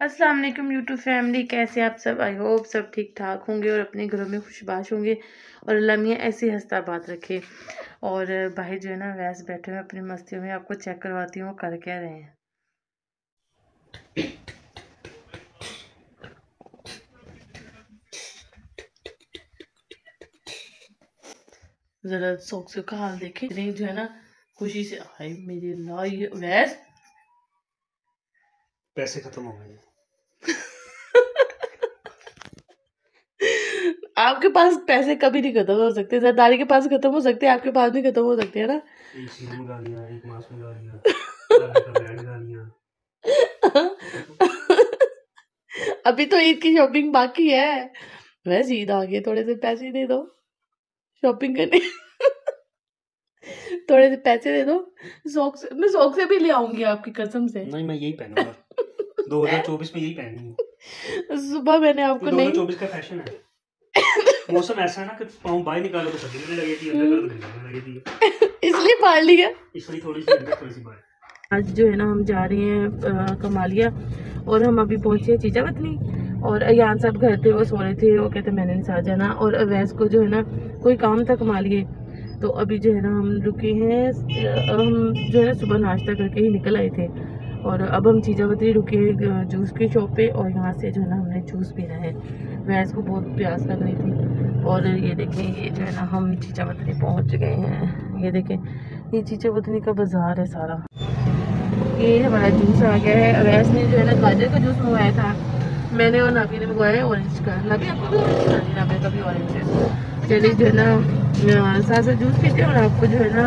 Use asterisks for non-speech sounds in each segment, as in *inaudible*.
अस्सलाम वालेकुम YouTube family, कैसे आप सब? आई होप सब ठीक ठाक होंगे और अपने घरों में खुशबाश होंगे और अल्लाह ऐसी हंसता बात रखे और भाई जो है ना वैसे बैठे हुए अपनी मस्तियों में आपको चेक करवाती हूँ कर क्या रहे हैं। ज़रा सोक्स का हाल देखे। जो है ना खुशी से आए मेरी लाई वैस? पैसे खत्म हो गए। आपके पास पैसे कभी नहीं खत्म हो सकते सरदारी के पास खत्म हो सकते हैं आपके पास नहीं खत्म हो सकते है ना? अभी तो ईद की शॉपिंग बाकी है। वैसे ईद आ गई थोड़े से पैसे दे दो। शॉपिंग करने थोड़े से पैसे दे दो। शौक से मैं शौक से भी ले आऊँगी आपकी कसम से। नहीं मैं यही पहनूँगा। 2024 में यही पहनूँगी। सुबह मैंने आपको नहीं 2024 का फ़ैशन है। मौसम ऐसा है ना कि पाँव बाहर निकालो तो सर्दी लगने लगी थी अंदर कर लगने लगी थी। *laughs* इसलिए पार लिया। इसलिए थोड़ी सी अंदर थोड़ी सी बाहर। आज जो है ना हम जा रहे हैं कमालिया और हम अभी पहुँचे चीजा वतनी और अयान साहब घर थे वो सो रहे थे वो कहते मैंने नहीं आ जाना। और अवैस को जो है ना कोई काम था कमालिए। तो अभी जो है ना हम रुके हैं हम जो है ना सुबह नाश्ता करके ही निकल आए थे। और अब हम चीज़ा चीजावती रुके हैं जूस की शॉप पे और यहाँ से जो है ना हमने जूस पीना है। भैंस को बहुत प्यास लग रही थी। और ये देखें, ये जो है ना, हम चीचा चीचावतनी पहुँच गए हैं। ये देखें, ये चीचा चीचावतनी का बाज़ार है सारा। ये हमारा जूस आ गया है। अवैस ने जो है ना, गाजर का जूस मंगवाया था। मैंने और नाबी ने मंगवाया है ऑरेंज का। नाबी आपको भी ऑरेंज खानी नाबी का भी ऑरेंज है? चलिए जो है ना साथ जूस पीते हैं और आपको जो है ना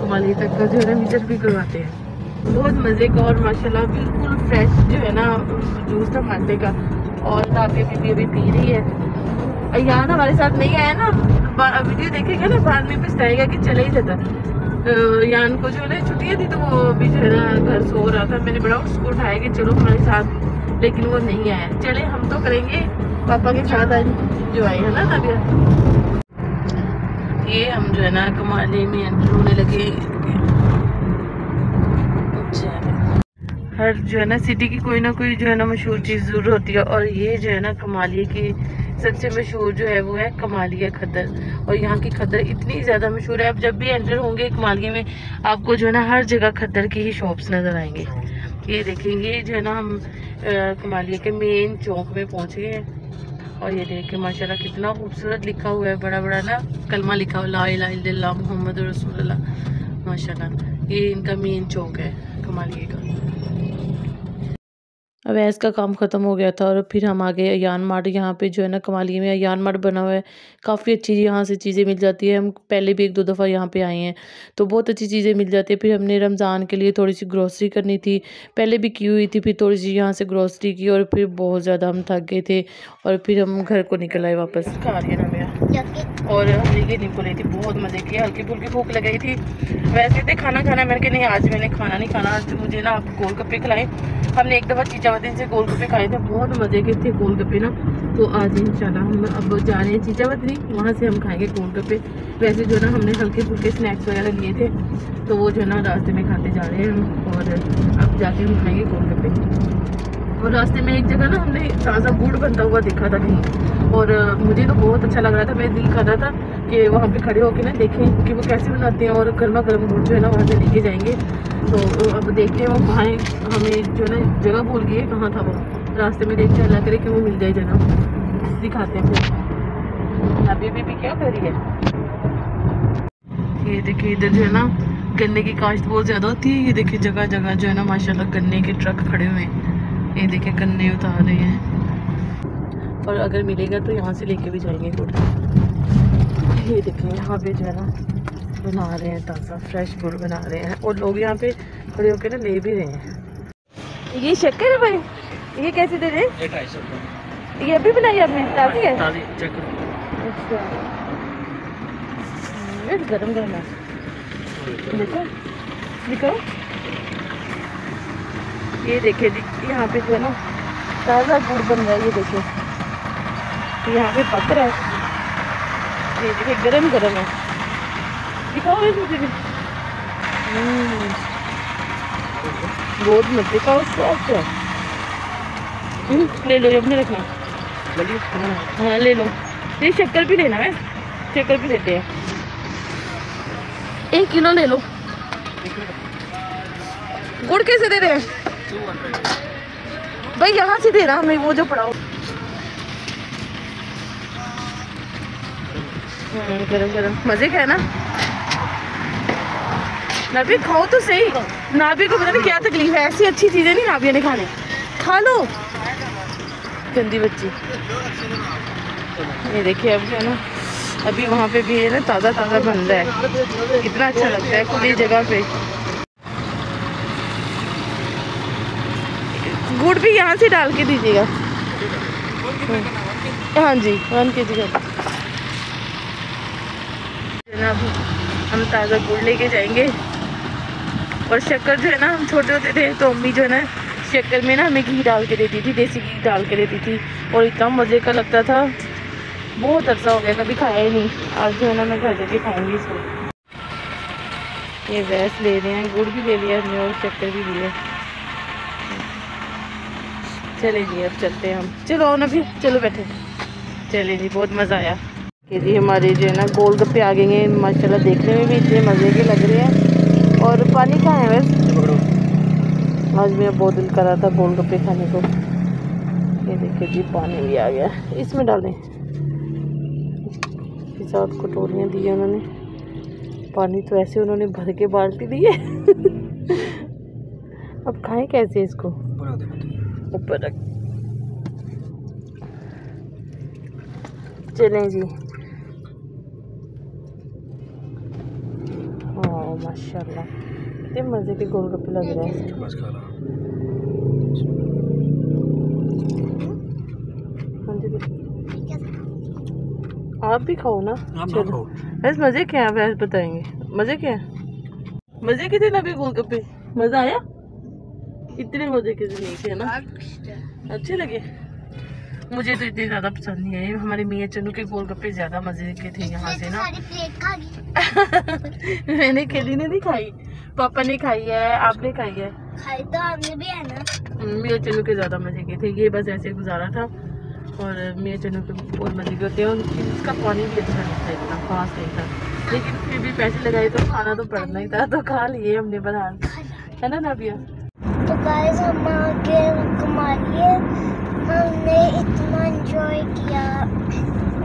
कमाली तक का जो है ना मीटर भी करवाते हैं। बहुत मज़े का और माशाल्लाह बिल्कुल फ्रेश जो है ना, जूस था माटे का। और नाबी भी अभी पी रही है। अयान हमारे साथ नहीं आया ना वीडियो देखेगा ना, बाद में पछताएगा कि चले ही जाता। यान को जो है छुट्टियाँ थी तो वो अभी जो है ना घर सो रहा था। मैंने बड़ा उसको उठाया कि चलो हमारे साथ, लेकिन वो नहीं आया। चले, हम तो करेंगे। पापा के साथ आज जो आई है ना तबियत। ये हम जो है ना कमाली में एंटर होने लगे हर जो है ना सिटी की कोई ना कोई जो है ना मशहूर चीज़ ज़रूर होती है। और ये जो है ना कमालिया की सबसे मशहूर जो है वो है कमालिया खद्दर। और यहाँ की खदर इतनी ज़्यादा मशहूर है, आप जब भी एंटर होंगे कमालिया में, आपको जो है ना हर जगह खद्दर की ही शॉप्स नज़र आएँगे। ये देखेंगे, जो है ना हम कमालिया के मेन चौक में पहुँच गए हैं। और ये देखें, माशाल्लाह कितना खूबसूरत लिखा हुआ है बड़ा बड़ा ना कलमा लिखा हुआ, ला इला मोहम्मद रसूलुल्लाह। माशाल्लाह, ये इनका मेन चौक है कमालिया का। अवैस का काम ख़त्म हो गया था और फिर हम आ गए अयान मार्ट, यहाँ पे जो है ना कमाली में अयान मार्ट बना हुआ है। काफ़ी अच्छी यहाँ से चीज़ें मिल जाती है। हम पहले भी एक दो दफ़ा यहाँ पे आए हैं तो बहुत अच्छी चीज़ें मिल जाती है। फिर हमने रमज़ान के लिए थोड़ी सी ग्रॉसरी करनी थी, पहले भी की हुई थी, फिर थोड़ी सी यहाँ से ग्रॉसरी की और फिर बहुत ज़्यादा हम थक गए थे और फिर हम घर को निकल आए वापस। रही है ना मेरा। और हमने ये नींबू ली थी, बहुत मज़े की हल्की फुल्की भूख लगाई थी। वैसे थे खाना खाना मैंने कहा, नहीं, आज मैंने खाना नहीं खाना। आज मुझे ना आप गोलगप्पे खिलाए। हमने एक दफ़ा चीचा चीचावती से गोलगप्पे खाए थे। बहुत मज़े के थे गोल गोलगप्पे ना। तो आज इंशाल्लाह हम अब जा रहे हैं चीचावतरी वहाँ से हम खाएँगे गोलगप्पे। वैसे जो ना हमने हल्के फुल्के स्नैक्स वगैरह लिए थे तो वो जो ना रास्ते में खाते जा रहे हैं और अब जाके हम खाएँगे गोलगप्पे। और रास्ते में एक जगह ना हमने ताज़ा गुड़ बनता हुआ देखा था कहीं। और मुझे तो बहुत अच्छा लग रहा था मैं दिल कर रहा था कि वहाँ पे खड़े होकर ना देखें कि वो कैसे बनाते हैं और गर्मा गर्म गुड़ जो है ना वहाँ से लेके जाएँगे। तो अब देखते हैं वो कहाँ हमें जो है ना जगह भूल गई है कहाँ था वो। रास्ते में देखते अल्लाह करे कि वो मिल जाए जगह। दिखाते हैं फिर। अभी भी, भी क्या कर रही है? ये देखिए इधर जो है ना गन्ने की काश्त बहुत ज़्यादा होती है। ये देखिए जगह जगह जो है ना माशाल्लाह गन्ने के ट्रक खड़े हुए हैं। ये देखे गन्ने उतार रहे हैं। और अगर मिलेगा तो यहाँ से लेके भी जाएँगे गुड़ ये देखें यहाँ पे जो है ना बना रहे हैं ताज़ा फ्रेश गुड़ बना रहे हैं। और लोग यहाँ पे खड़े होकर ना ले भी रहे हैं। ये शक्कर है भाई? ये कैसे दे रहे हैं? ये अभी बनाई आपने? ताज़ी है? ताज़ी चेक अच्छा। गरम गरम है। देखो देखो ये देखिए यहाँ पे जो है ना ताज़ा गुड़ बन रहा है ये देखिए तो यहाँ पे पक रहा है। ये देखिए गरम गरम है। दिखाओ ये मुझे हम्म। बहुत मज़े का सॉफ्ट है हम्म, ले लो अपने रखना। हाँ ले लो। ये शक्कर भी लेना है। शक्कर भी लेते हैं। एक किलो ले लो। गुड़ कैसे दे रहे हैं? भाई यहाँ से दे रहा हमें वो जो पड़ा हम्म, गरम गरम। मज़े का है ना? नाबी खाओ तो सही। नाबी को पता नहीं क्या तकलीफ़ है ऐसी अच्छी चीज़ें नहीं नाभिया ने खाने। खा लो। गंदी बच्ची। ये देखिए अब है ना अभी वहाँ पे भी है ना ताज़ा ताज़ा बन रहा है। कितना अच्छा लगता है खुली जगह पे। गुड़ भी यहाँ से डाल के दीजिएगा। हाँ जी, वन के जी कर हम ताज़ा गुड़ लेके जाएँगे। और शक्कर जो है ना, हम छोटे होते थे तो अम्मी जो है ना, शक्कर में ना हमें घी डाल के देती थी, देसी घी डाल के देती थी। और इतना मज़े का लगता था। बहुत अच्छा हो गया, कभी खाया ही नहीं। आज जो है ना, मैं घर जाके खाऊँगी इसको। ये वैस ले रहे हैं, गुड़ भी ले लिया हमने और शक्कर भी लिया। चले जी, अब चलते हैं हम। चलो आओ ना फिर, चलो बैठे। चले जी, बहुत मज़ा आया। कि जी हमारे जो है ना, गोल गप्पे आ गए हैं, माशाल्लाह देखने में भी इतने मज़े के लग रहे हैं। और पानी कहाँ है वैसे? आज मेरा बहुत दिल कर रहा था गोल गप्पे खाने को। ये देखिए जी, पानी भी आ गया। इसमें डालें साथ कटोरियाँ दी उन्होंने। पानी तो ऐसे उन्होंने भर के बाल्टी दी है। *laughs* अब खाएँ कैसे इसको? ऊपर रख चलें जी हाँ माशाल्लाह कितने मज़े के गोलगप्पे लग रहे हैं। आप भी खाओ ना। चलो। वैसे मज़े क्या है वैसे बताएँगे। मज़े क्या है? मज़े के थे ना अभी गोलगप्पे? मज़ा आया? इतने मज़े के नहीं थे ना? अच्छे लगे। मुझे तो इतने ज़्यादा पसंद नहीं आए हमारे मियाँ चनू के गोलगप्पे ज़्यादा मज़े के थे यहाँ से ना। *laughs* मैंने खेली ने नहीं खाई पापा ने खाई है आपने खाई है? खाई तो आपने भी है ना। मियाँ चनू के ज़्यादा मज़े के थे। ये बस ऐसे गुजारा था। और मियाँ चनू के बहुत मज़े के होते हैं उनकी उसका पानी भी अच्छा नहीं था इतना खास नहीं था। लेकिन फिर भी पैसे लगाए तो खाना तो पड़ना ही था। तो खा लिए हमने बना। है ना नाबिया? तो गाइस हम आगे कमाइए हमने इतना एंजॉय किया।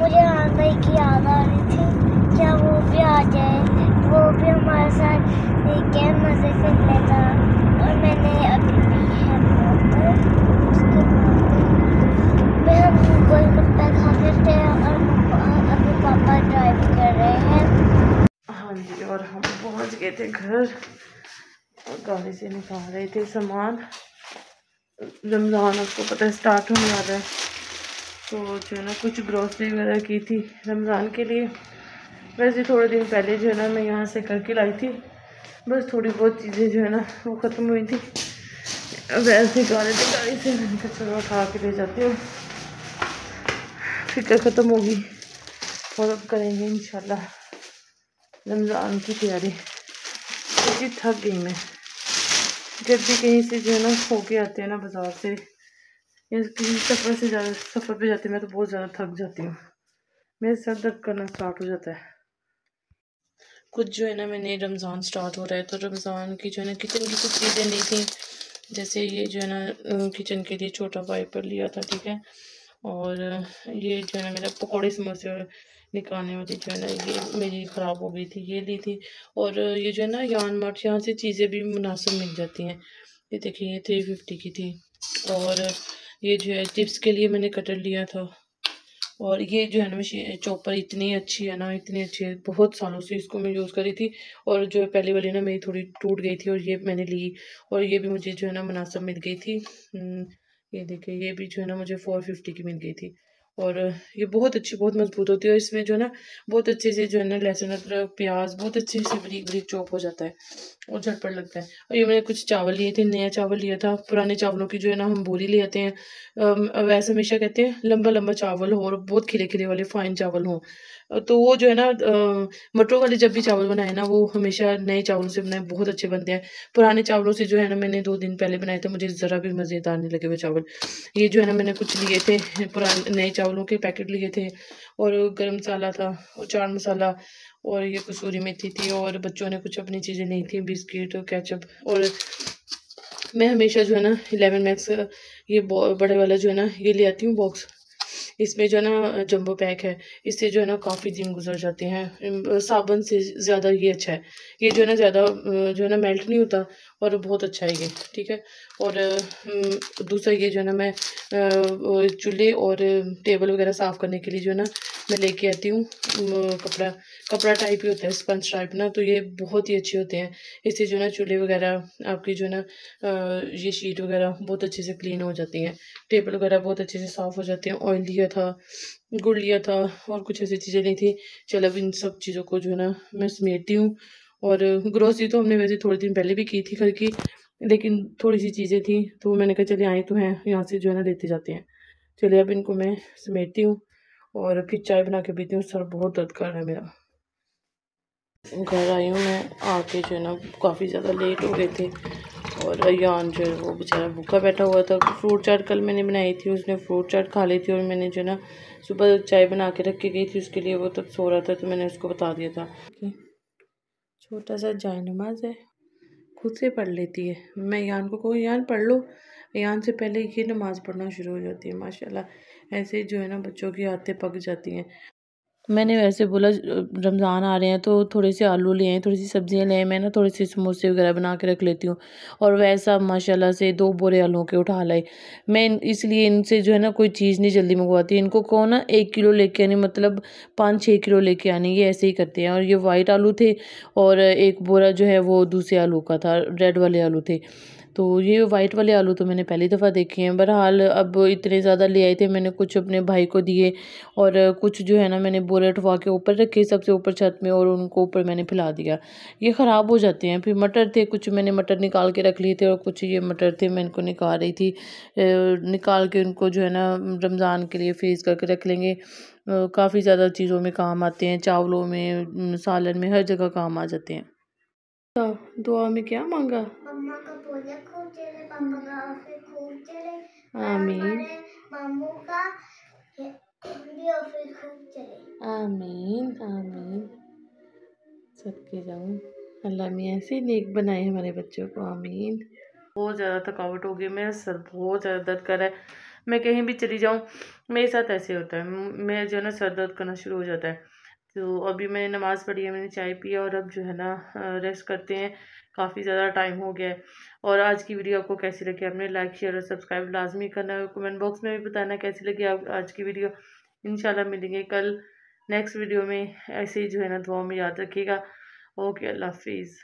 मुझे आन भाई की याद आ रही थी क्या वो भी आ जाए। वो भी हमारे साथ लेके मज़े कर लेता और मैंने अभी भी है उसके बाद हम गोलगप्पे खा रहे थे और अभी पापा ड्राइव कर रहे हैं। हाँ जी, और हम पहुँच गए थे घर। गाड़ी से निकाल रहे थे सामान। रमज़ान आपको पता है स्टार्ट होने वाला है। तो जो है ना, कुछ ग्रोसरी वगैरह की थी रमज़ान के लिए। वैसे थोड़े दिन पहले जो है ना, मैं यहाँ से करके लाई थी। बस थोड़ी बहुत चीज़ें जो है ना, वो ख़त्म हुई थी। वैसे गाड़ी थे गाड़ी से मैंने चलो, उठा के ले जाते हो। फ़िक्र ख़त्म होगी। और अब करेंगे इन रमज़ान की तैयारी। थक गई मैं। जब भी कहीं से जो है ना होके आते हैं ना बाज़ार से, या किसी सफ़र से ज़्यादा, सफ़र पे जाते हैं, मैं तो बहुत ज़्यादा थक जाती हूँ। मेरे सर दर्द करना स्टार्ट हो जाता है। कुछ जो है ना मैंने रमज़ान स्टार्ट हो रहा है तो रमज़ान की जो है ना किचन की कुछ चीज़ें नहीं थी। जैसे ये जो है ना किचन के लिए छोटा वाइपर लिया था, ठीक है? और ये जो है मेरा पकौड़े समोसे निकालने वाली जो है ना ये मेरी ख़राब हो गई थी ये ली थी। और ये जो है ना यान मार्च यहाँ से चीज़ें भी मुनासिब मिल जाती हैं। ये देखिए ये थ्री फिफ्टी की थी। और ये जो है चिप्स के लिए मैंने कटर लिया था। और ये जो है ना चॉपर इतनी अच्छी है ना इतनी अच्छी है बहुत सालों से इसको मैं यूज़ करी थी। और जो पहले वाली ना मेरी थोड़ी टूट गई थी और ये मैंने ली। और ये भी मुझे जो है ना मुनासिब मिल गई थी। हम्म, ये देखिए, ये भी जो है ना मुझे फोर फिफ्टी की मिल गई थी। और ये बहुत अच्छी, बहुत मज़बूत होती है और इसमें जो है ना बहुत अच्छे से जो है ना लहसुन, अदरक, प्याज बहुत अच्छे से बरीक बरीक चॉप हो जाता है और झटपट लगता है। और ये मैंने कुछ चावल लिए थे, नया चावल लिया था। पुराने चावलों की जो है ना हम बोरी ले आते हैं। वैसे हमेशा कहते हैं लंबा लंबा चावल हो और बहुत खिले खिले वाले फाइन चावल हों। तो वो जो है ना मटरों वाले जब भी चावल बनाए ना, वो हमेशा नए चावलों से बनाए, बहुत अच्छे बनते हैं। पुराने चावलों से जो है ना, मैंने दो दिन पहले बनाए थे, मुझे ज़रा भी मज़ेदार नहीं लगे हुए चावल। ये जो है ना, मैंने कुछ लिए थे, पुराने, नए चावलों के पैकेट लिए थे, और गर्म मसाला था, और चाट मसाला, और ये कसूरी मेथी थी, और बच्चों ने कुछ अपनी चीज़ें नहीं थी, बिस्किट कैचअप और मैं हमेशा जो है ना, इलेवन मैक्स, ये बड़े वाला जो है ना, ये ले आती हूँ बॉक्स इसमें जो है ना जम्बो पैक है, इससे जो है ना काफ़ी दिन गुजर जाते हैं। साबुन से ज़्यादा ये अच्छा है। ये जो है ना ज़्यादा जो है ना मेल्ट नहीं होता और बहुत अच्छा है ये, ठीक है? और दूसरा ये जो है ना मैं चूल्हे और टेबल वगैरह साफ़ करने के लिए जो है ना मैं लेके आती हूँ कपड़ा कपड़ा टाइप ही होता है स्पंज टाइप ना तो ये बहुत ही अच्छे होते हैं। इससे जो है ना चूल्हे वगैरह, आपकी जो है ना ये शीट वगैरह बहुत अच्छे से क्लीन हो जाती हैं। टेबल वगैरह बहुत अच्छे से साफ़ हो जाते हैं ऑयल लिया था, गुड़ लिया था, और कुछ ऐसी चीज़ें नहीं थी। चलो अब इन सब चीज़ों को जो है ना मैं समेटती हूँ और ग्रोसरी तो हमने वैसे थोड़े दिन पहले भी की थी घर की, लेकिन थोड़ी सी चीज़ें थी तो मैंने कहा, चलिए, आए तो हैं, यहाँ से जो है ना लेते जाते हैं। चलिए, अब इनको मैं समेटती हूँ और फिर चाय बना के पीती हूँ, सर बहुत दर्द कर रहा है मेरा। घर आई हूँ मैं, आके जो है ना काफ़ी ज़्यादा लेट हो गए थे और अयान जो है वो बेचारा भूखा बैठा हुआ था। फ्रूट चाट कल मैंने बनाई थी, उसने फ्रूट चाट खा ली थी और मैंने जो है ना सुबह चाय बना के रख के गई थी, उसके लिए वो तब सो रहा था तो मैंने उसको बता दिया था छोटा सा जाय नमाज़ है, खुद से पढ़ लेती है। मैं यान को कहूँ, यान पढ़ लो। यान से पहले ये नमाज़ पढ़ना शुरू हो जाती है, माशाल्लाह। ऐसे जो है ना, बच्चों की आते पक जाती हैं। मैंने वैसे बोला रमज़ान आ रहे हैं तो थोड़े से आलू ले आए थोड़ी सी सब्ज़ियाँ ले आए, मैं ना थोड़े से समोसे वगैरह बना के रख लेती हूँ। और वैसा माशाल्लाह से दो बोरे आलूओं के उठा लाए। मैं इसलिए इनसे जो है ना कोई चीज़ नहीं जल्दी मंगवाती। इनको कहो ना एक किलो लेके आनी मतलब पाँच छः किलो लेके आनी, ये ऐसे ही करते हैं। और ये वाइट आलू थे और एक बोरा जो है वो दूसरे आलू का था, रेड वाले आलू थे। तो ये वाइट वाले आलू तो मैंने पहली दफ़ा देखे हैं, बहरहाल अब इतने ज़्यादा ले आए थे मैंने कुछ अपने भाई को दिए और कुछ जो है ना मैंने बोरे उठवा के ऊपर रखे सबसे ऊपर छत में और उनको ऊपर मैंने फैला दिया। ये ख़राब हो जाते हैं, फिर मटर थे, कुछ मैंने मटर निकाल के रख लिए थे और कुछ ये मटर थे मैं इनको निकाल रही थी। निकाल के उनको जो है ना रमज़ान के लिए फ्रीज़ करके रख लेंगे। काफ़ी ज़्यादा चीज़ों में काम आते हैं, चावलों में, सालन में, हर जगह काम आ जाते हैं। दुआ में क्या मांगा? मम्मा का बोले खूब चले पापा का ऑफ़िस खूब चले। आमीन। मामू का भी ऑफ़िस खूब चले। आमीन आमीन। सबके जाऊँ। अल्लाह में ऐसे नेक बनाए हमारे बच्चों को आमीन। बहुत ज़्यादा थकावट हो गई मेरा सर बहुत ज़्यादा दर्द कर रहा है। मैं कहीं भी चली जाऊँ मेरे साथ ऐसे होता है। मेरा जो है ना सर दर्द करना शुरू हो जाता है। तो अभी मैंने नमाज़ पढ़ी है, मैंने चाय पिया और अब जो है ना रेस्ट करते हैं। काफ़ी ज़्यादा टाइम हो गया है। और आज की वीडियो आपको कैसी लगी? आपने लाइक शेयर और सब्सक्राइब लाजमी करना है कमेंट बॉक्स में भी बताना कैसी लगी आप, आज की वीडियो इंशाल्लाह मिलेंगे कल नेक्स्ट वीडियो में। ऐसे ही जो है ना दुआ में याद रखिएगा। ओके अल्लाह हाफिज़।